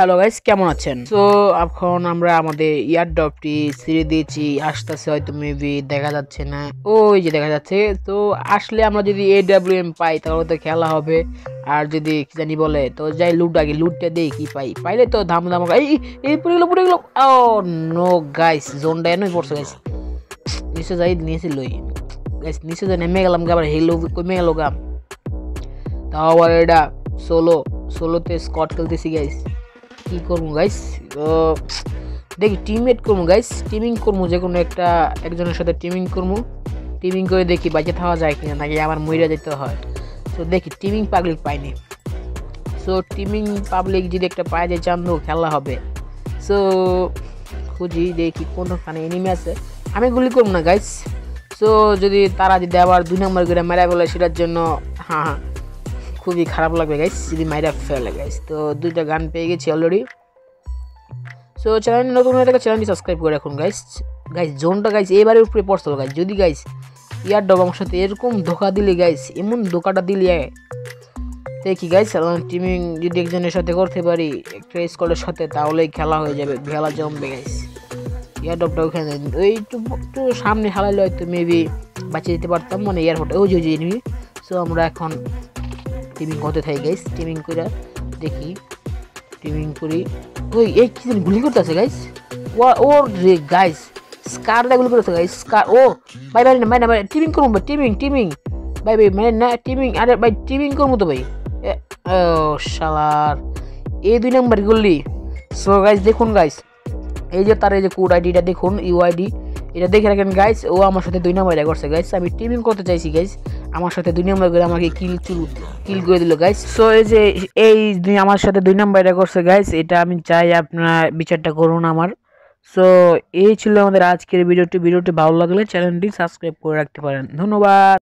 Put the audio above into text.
Hello guys কেমন আছেন? তো এখন আমরা আমাদের ইয়ার ডপটি ছিঁড়ে দিয়েছি। আসতেছে হয়তো মেবি দেখা যাচ্ছে না। ওই যে দেখা যাচ্ছে। তো আসলে আমরা যদি এ ডাব্লিউ এম পাই, তাহলে তো খেলা হবে। আর যদি কি জানি বলে, তো যাই লুট আগে লুটটা দেই কি পাই? পাইলে তো ধাম ধাম এই এই পড়ে গেলো পড়ে গেলো ও নো গাইস জোনটা এনই পড়ছে গাইস নিচে যাই, নিচে লই। গাইস নিচে যাই নেমে গেলাম আবার হেলো কমে গেল গাম তাও আবার এটা সোলো সোলোতে স্কট খেলতেছি গাইস কি করব গাইস দেখি টিমমেট করব গাইস টিমিং করব, যে কোনো একটা, একজনের সাথে টিমিং করব। টিমিং করে দেখি বাঁচে থাকা যায় কিনা, নাকি আমার মইরা যেতে হয়। তো দেখি টিমিং পাবলিক পাইনি। সো টিমিং পাবলিক যদি একটা পায়, যে চান্দু খেলা হবে। সো খুঁজি, দেখি কোনখানে এনিমি আছে। আমি গুলি করব না গাইস সো যদি তারা যদি আবার দুই নম্বর করে মেরা বলে সেটার জন্য হ্যাঁ হ্যাঁ খুবই খারাপ লাগবে গাইস যদি মাইরা ফেলে গাইস তো দুইটা গান পেয়ে গেছি অলরেডি সো চ্যানেল নতুন হয়ে থাকে চ্যানেলটি সাবস্ক্রাইব করে রাখুন গাইস গাইস জোনটা গাইস এবারে উপরে পড়ছিল গাইস যদি গাইস ইয়ার ডব আমার সাথে এরকম ধোকা দিলে গাইস এমন ধোকাটা দিলে দেখি গাইস আমার টিমিং যদি একজনের সাথে করতে পারি, একটা স্কোয়াডের সাথে তাহলেই খেলা হয়ে যাবে খেলা জমবে গাইস ইয়ার ডবটা ওখানে, ওই একটু সামনে হালাইলে হয়তো মেবি বাঁচিয়ে দিতে পারতাম মানে এয়ারপোর্টে ওই যে এনিমি সো আমরা এখন টিমিং করতে থাকি গাইস টিমিং করে দেখি। টিমিং করি। ওই, এই কি জানি গুলি করতে আছে গাইস ও রে গাইস স্কার দা গুলি করতে গাইস স্কার ও, ভাই ভাই, না ভাই, না টিমিং করব ভাই টিমিং টিমিং ভাই ভাই মানে না টিমিং আরে, ভাই টিমিং করব তো, ভাই। ও, শালার। এই দুই নাম্বার গুলি। সো গাইস দেখুন গাইস এই যে তার, এই যে কোড আইডিটা দেখুন ইউআইডি এটা দেখে রাখেন গাইস ও আমার সাথে দুই নাম্বার করছে গাইস আমি টিমিং করতে চাইছি গাইস আমার সাথে দুই নম্বর করে আমাকে কিল চুল কিল করে দিল গাইস সো এই যে, এই আমার সাথে দুই নম্বর এটা করছে গাইস এটা আমি চাই আপনার বিচারটা করুন আমার। সো এই ছিল আমাদের আজকের ভিডিওটি। ভিডিওটি ভালো লাগলে চ্যানেলটি সাবস্ক্রাইব করে রাখতে পারেন। ধন্যবাদ।